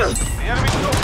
The enemy